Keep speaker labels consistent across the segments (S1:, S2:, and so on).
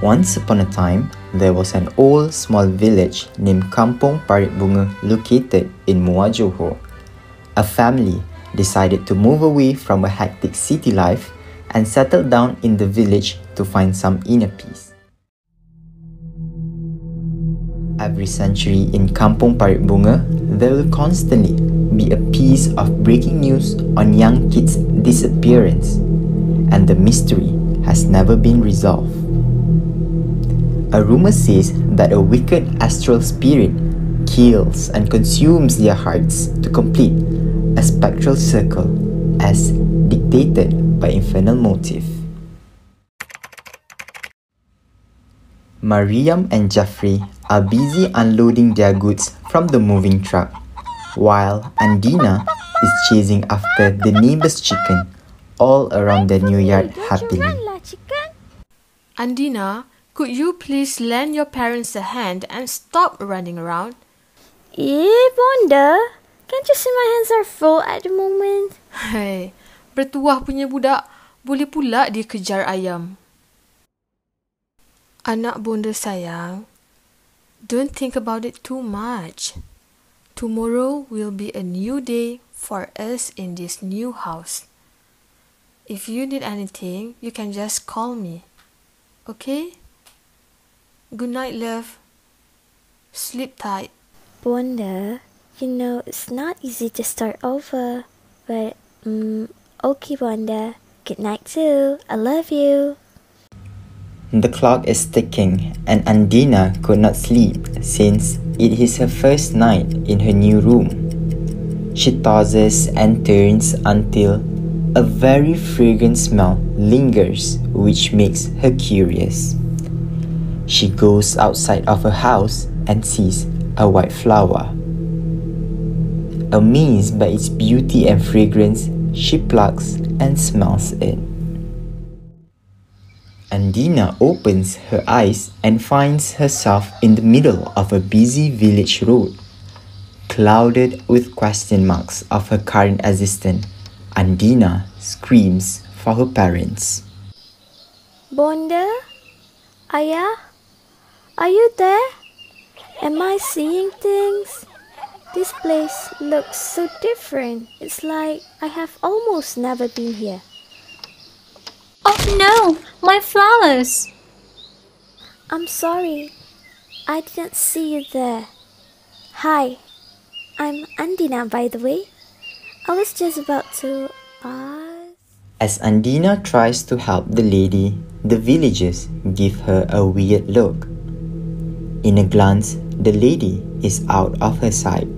S1: Once upon a time, there was an old small village named Kampong Parit Bunga located in Muar Johor. A family decided to move away from a hectic city life and settle down in the village to find some inner peace. Every century in Kampong Parit Bunga, there will constantly be a piece of breaking news on young kids' disappearance, and the mystery has never been resolved. A rumor says that a wicked astral spirit kills and consumes their hearts to complete a spectral circle as dictated by infernal motive. Mariam and Jeffrey are busy unloading their goods from the moving truck, while Andina is chasing after the neighbor's chicken all around the new yard happily.
S2: Andina, could you please lend your parents a hand and stop running around?
S3: Eh, Bonda, can't you see my hands are full at the moment?
S2: Hei, bertuah punya budak, boleh pula dia kejar ayam. Anak bonda sayang, don't think about it too much. Tomorrow will be a new day for us in this new house. If you need anything, you can just call me. Okay? Good night, love. Sleep tight.
S3: Bonda, you know it's not easy to start over, but um, okay, Bonda. Good night too. I love you.
S1: The clock is ticking, and Andina could not sleep since it is her first night in her new room. She tosses and turns until a very fragrant smell lingers, which makes her curious. She goes outside of her house and sees a white flower. Amazed by its beauty and fragrance, she plucks and smells it. Andina opens her eyes and finds herself in the middle of a busy village road. Clouded with question marks of her current existence, Andina screams for her parents.
S3: Bonda? Ayah? Are you there? Am I seeing things? This place looks so different. It's like I have almost never been here.
S4: No, my flowers!
S3: I'm sorry. I didn't see you there. Hi, I'm Andina, by the way. I was just about to ask.
S1: As Andina tries to help the lady, the villagers give her a weird look. In a glance, the lady is out of her sight.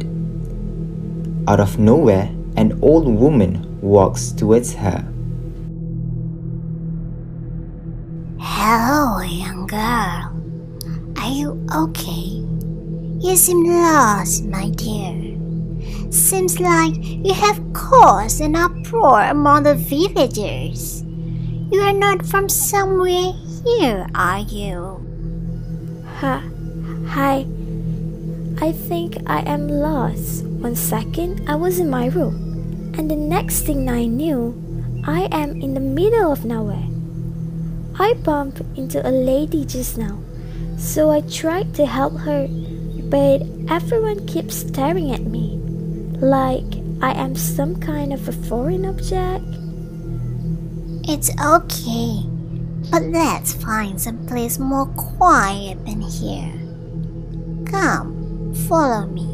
S1: Out of nowhere, an old woman walks towards her.
S5: Hello, young girl. Are you okay? You seem lost, my dear. Seems like you have caused an uproar among the villagers. You are not from somewhere here, are you?
S3: Ha, hi. I think I am lost. One second, I was in my room, and the next thing I knew, I am in the middle of nowhere. I bumped into a lady just now, so I tried to help her, but everyone keeps staring at me like I am some kind of a foreign object.
S5: It's okay, but let's find some place more quiet than here. Come, follow me.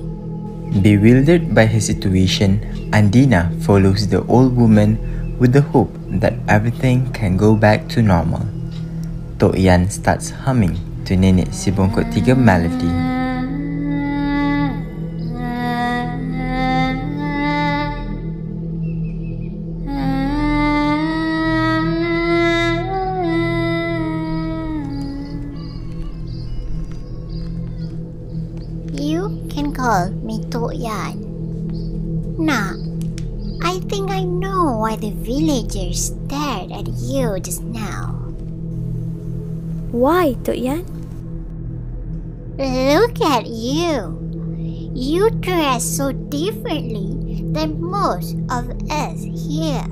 S1: Bewildered by her situation, Andina follows the old woman with the hope that everything can go back to normal. Tok Yan starts humming to Nenek Si Bongkok Tiga melody.
S5: You can call me Tok Yan. Nah, I think I know why the villagers stared at you just now.
S3: Why, Tok Yan?
S5: Look at you. You dress so differently than most of us here.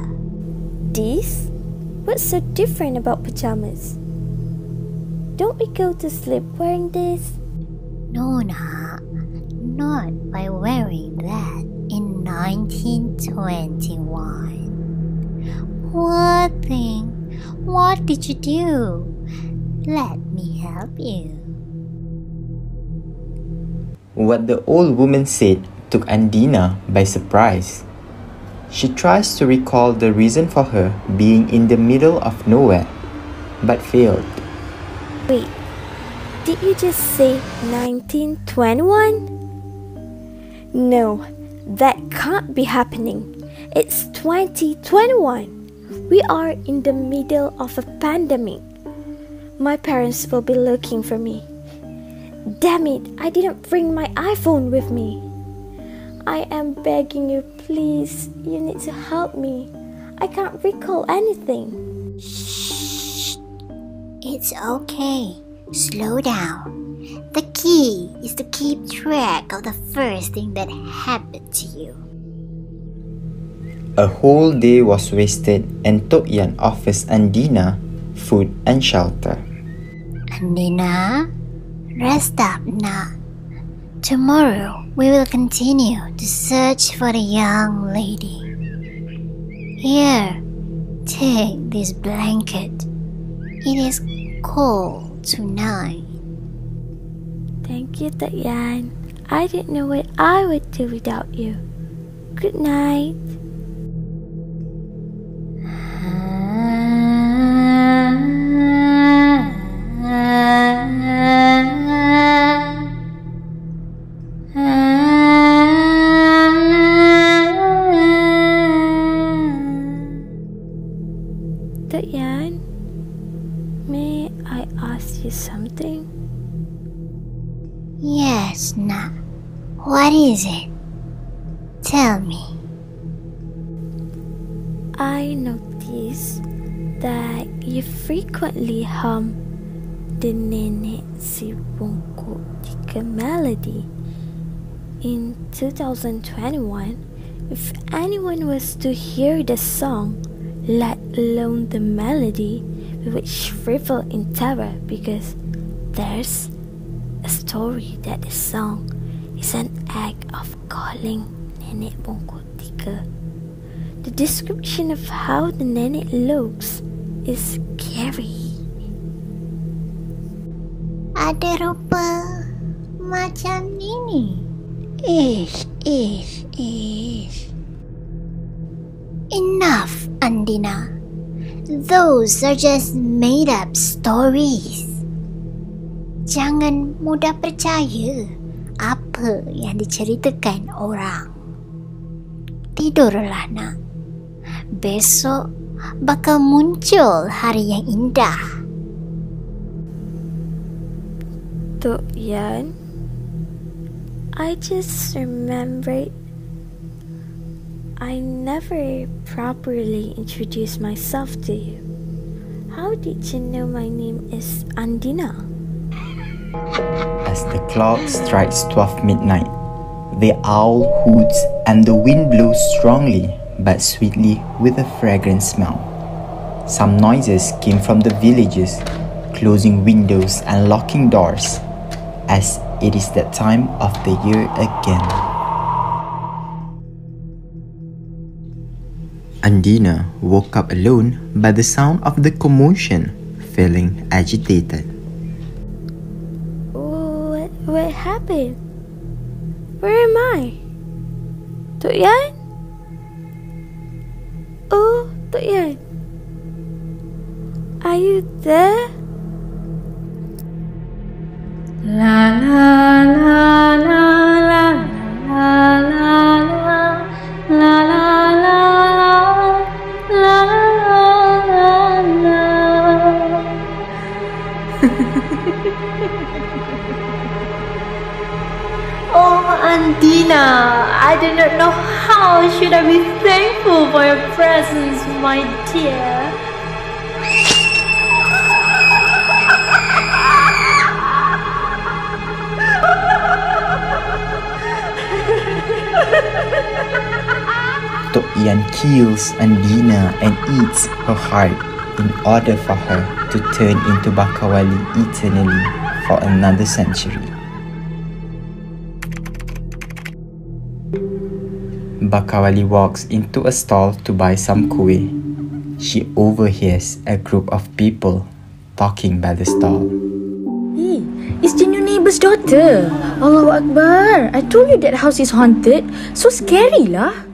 S3: This? What's so different about pajamas? Don't we go to sleep wearing this?
S5: No, nah, not by wearing that in 1921. Poor thing, what did you do? Let me help you.
S1: What the old woman said took Andina by surprise. She tries to recall the reason for her being in the middle of nowhere, but failed.
S3: Wait, did you just say 1921? No, that can't be happening. It's 2021. We are in the middle of a pandemic. My parents will be looking for me. Damn it, I didn't bring my iPhone with me. I am begging you, please. You need to help me. I can't recall anything.
S5: Shh. It's okay. Slow down. The key is to keep track of the first thing that happened to you.
S1: A whole day was wasted and Tok Yan offers Andina food and shelter.
S5: Andina, rest up now. Tomorrow we will continue to search for the young lady. Here, take this blanket. It is cold tonight.
S3: Thank you, Yan. I didn't know what I would do without you. Good night.
S5: It? Tell me.
S3: I notice that you frequently hum the Nenek Si Bongkok Tiga melody. In 2021, if anyone was to hear the song, let alone the melody, we would shrivel in terror because there's a story that the song is an act of calling Nenek Bongkok Tika. The description of how the nenek looks is scary.
S5: Ada rupa macam ini. Ish, ish, ish. Enough, Andina. Those are just made up stories. Jangan mudah percaya apa yang diceritakan orang. Tidurlah nak. Besok bakal muncul hari yang indah.
S3: Tok Yan, I just remembered I never properly introduced myself to you. How did you know my name is Andina?
S1: As the clock strikes 12 midnight, the owl hoots and the wind blows strongly but sweetly with a fragrant smell. Some noises came from the villages, closing windows and locking doors, as it is that time of the year again. Andina woke up alone by the sound of the commotion, feeling agitated.
S3: Happened? Where am I? Tok Yan? Oh, Tok Yan. Are you there?
S4: La la
S6: Oh, Andina, I do not know how should I be thankful for your presence, my dear.
S1: Tok kills Andina and eats her heart in order for her to turn into Bakawali eternally for another century. Bakawali walks into a stall to buy some kuih. She overhears a group of people talking by the stall.
S4: Hey, it's the new neighbor's daughter. Allahu Akbar. I told you that house is haunted. So scary lah.